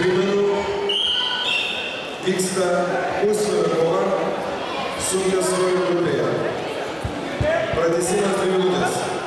Primenu, vyksta pusvario kova sunkios svojo grupėje. Pradėsimas dvi minutės.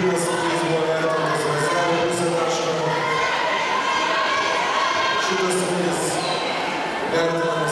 Thank you.